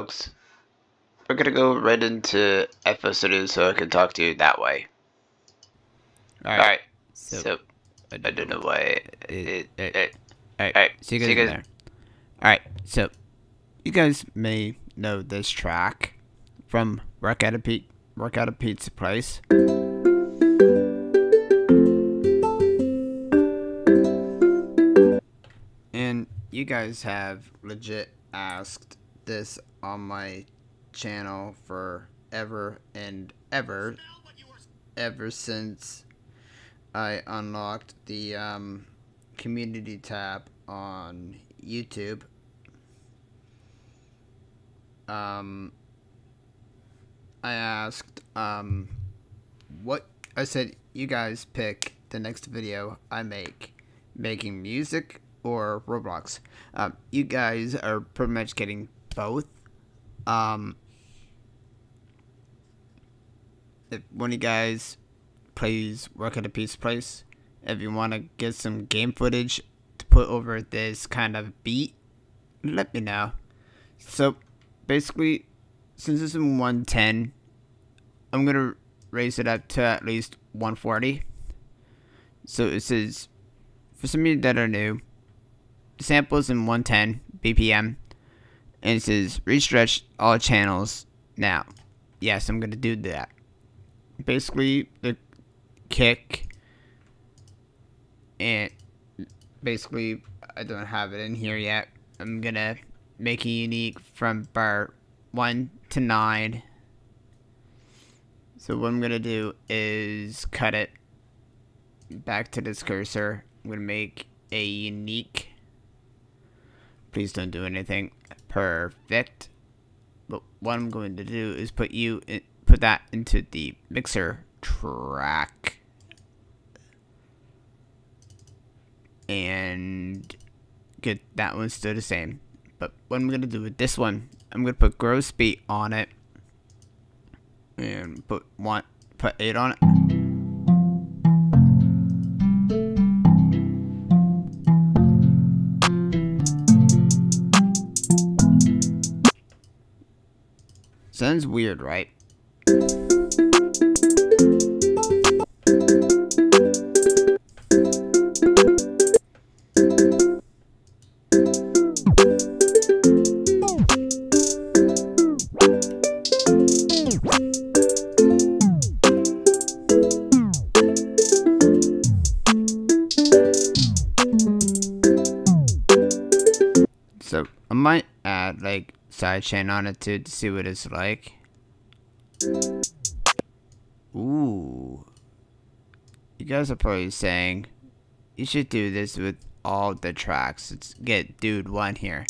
Folks, we're gonna go right into Studio so I can talk to you that way. Alright. Alright, So, so, I don't know why it, it, it- it, alright. alright, See you guys, you guys- there. Alright, so you guys may know this track from Work at a Pe- Work at a Pizza Place. And you guys have legit asked this on my channel for ever and ever ever since I unlocked the um, community tab on YouTube. Um, I asked, um, what I said, you guys pick the next video I make, making music or Roblox. Um, you guys are pretty much getting both. Um, if one of you guys plays work at a pizza place, if you want to get some game footage to put over this kind of beat, let me know. So, basically, since it's in 110, I'm gonna raise it up to at least 140. So it says, for some of you that are new, the sample is in 110 BPM, and it says restretch all channels now. Yes, I'm gonna do that. Basically, the kick and basically I don't have it in here yet. I'm gonna make it unique from bar 1 to 9. So what I'm gonna do is cut it back to this cursor. I'm gonna make a unique. Please don't do anything. Perfect. But what I'm going to do is put you in, put that into the mixer track. And get that one still the same. But what I'm gonna do with this one, I'm gonna put gross beat on it. And put one put eight on it. Sounds weird, right? Like sidechain on it too to see what it's like. Ooh. You guys are probably saying you should do this with all the tracks. Let's get dude one here.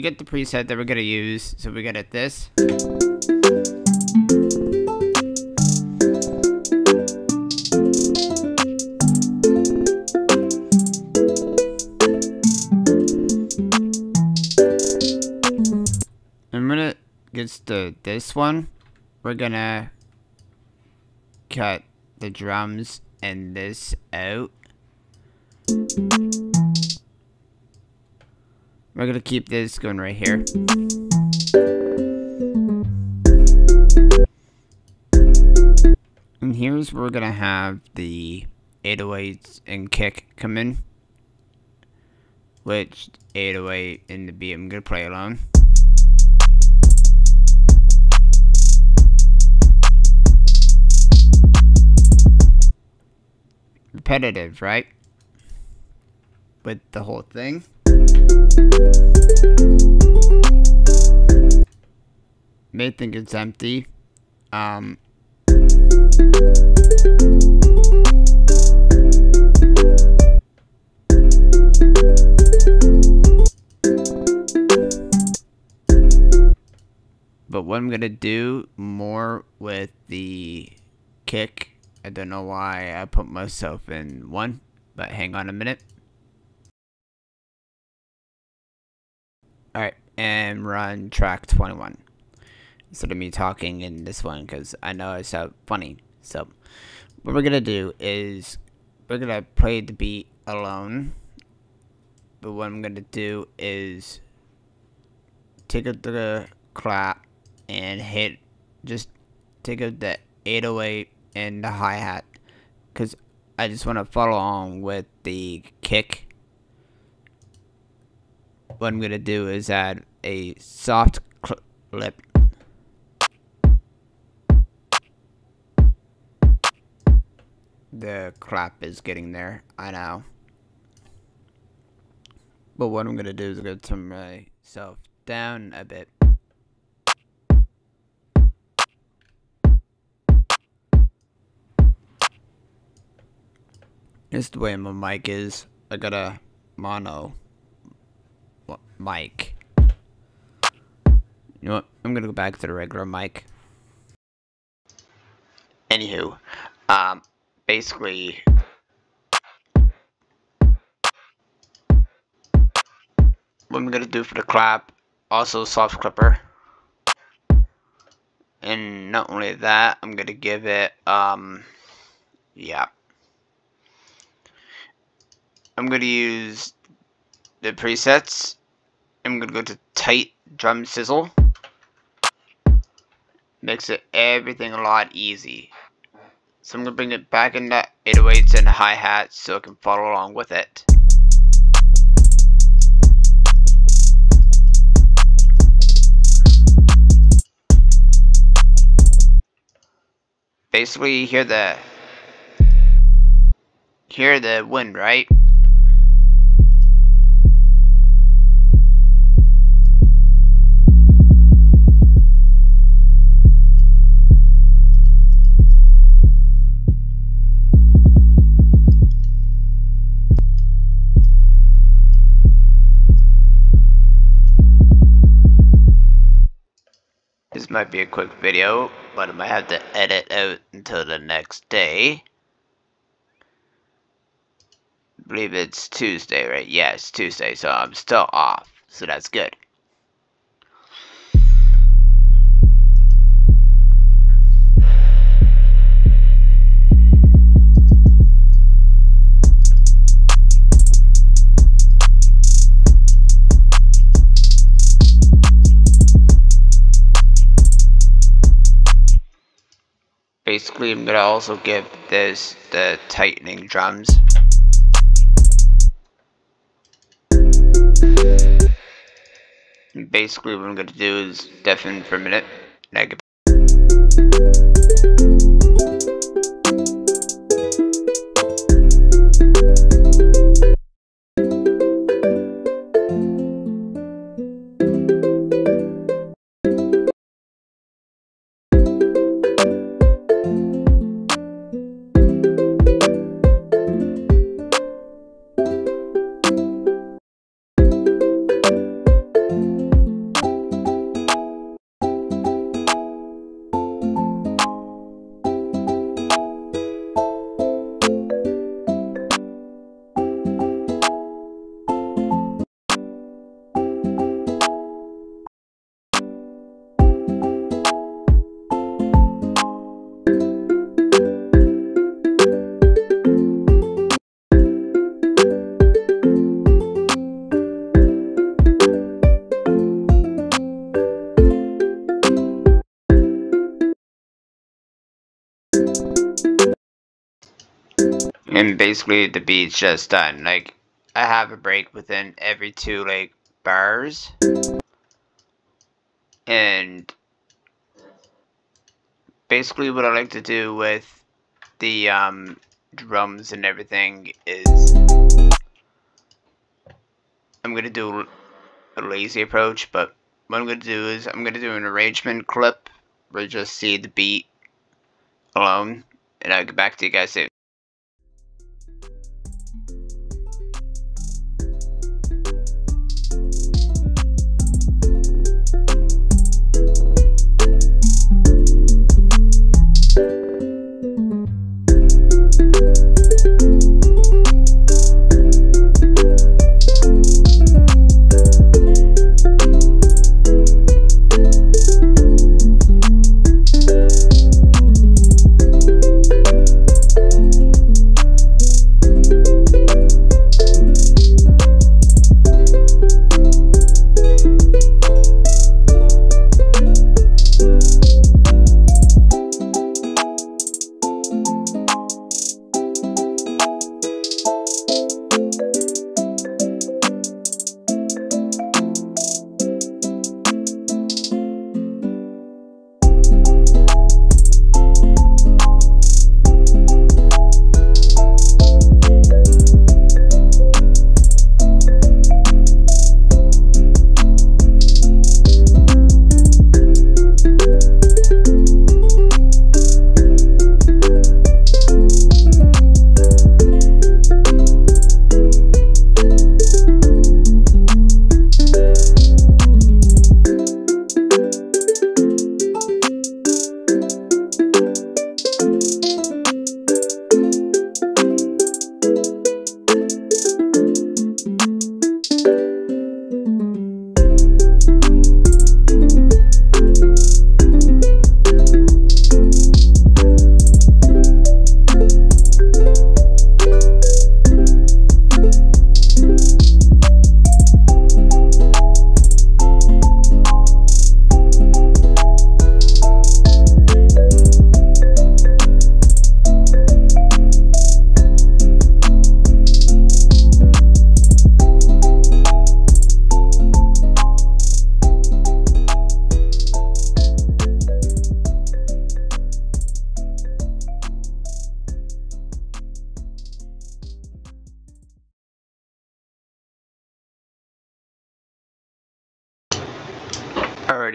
We get the preset that we're gonna use, so we get it this. I'm gonna get this one. We're gonna cut the drums and this out. We're gonna keep this going right here. And here's where we're gonna have the 808s and kick come in. Which 808 in the beat I'm gonna play alone. Repetitive, right? With the whole thing. May think it's empty. Um, but what I'm gonna do more with the kick, I don't know why I put myself in one, but hang on a minute. Alright, and run track 21 instead of me talking in this one because I know I sound uh, funny. So, what we're gonna do is we're gonna play the beat alone. But what I'm gonna do is take out the clap and hit just take out the 808 and the hi hat because I just want to follow along with the kick. What I'm gonna do is add a soft clip The clap is getting there. I know. But what I'm going to do is I'm going to turn myself down a bit. This is the way my mic is. I got a mono mic. You know what? I'm gonna go back to the regular mic. Anywho, um, basically what I'm gonna do for the clap also soft clipper and not only that I'm gonna give it um yeah I'm gonna use the presets I'm gonna go to tight drum sizzle makes it everything a lot easy so I'm to bring it back in the 808s and hi-hats so it can follow along with it. Basically, you hear the hear the wind, right? This might be a quick video, but I might have to edit out until the next day. I believe it's Tuesday, right? Yeah, Tuesday, so I'm still off, so that's good. Basically I'm gonna also give this the tightening drums. And basically what I'm gonna do is deafen for a minute. Negative. And basically the beat's just done. Like I have a break within every two like bars. And basically what I like to do with the um, drums and everything is I'm gonna do a lazy approach, but what I'm gonna do is I'm gonna do an arrangement clip where you just see the beat alone, and I'll get back to you guys soon.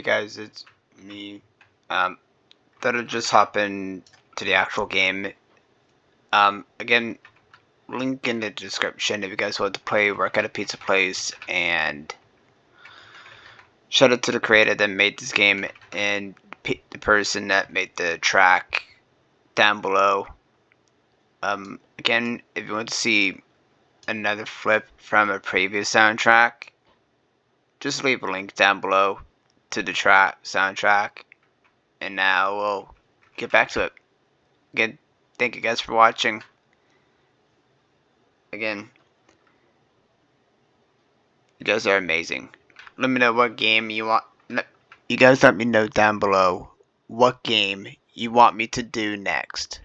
Alrighty guys, it's me. Um, I'd just hop in to the actual game. Um, again, link in the description if you guys want to play Work at a Pizza Place and shout out to the creator that made this game and the person that made the track down below. Um, again, if you want to see another flip from a previous soundtrack, just leave a link down below to the track soundtrack and now we'll get back to it. Again thank you guys for watching. Again you guys are amazing. Let me know what game you want you guys let me know down below what game you want me to do next